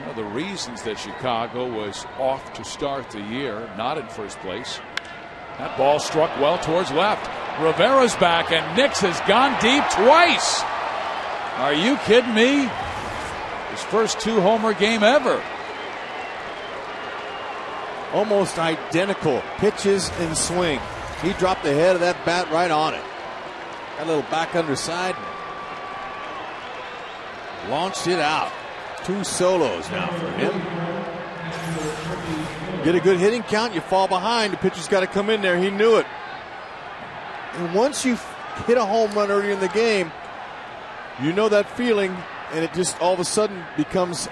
One of the reasons that Chicago was off to start the year, not in first place. That ball struck well towards left. Rivera's back, and Nix has gone deep twice. Are you kidding me? His first two homer game ever. Almost identical pitches and swing. He dropped the head of that bat right on it. Got a little back underside. Launched it out. Two solos now for him. Get a good hitting count, you fall behind. The pitcher's got to come in there. He knew it. And once you hit a home run early in the game, you know that feeling, and it just all of a sudden becomes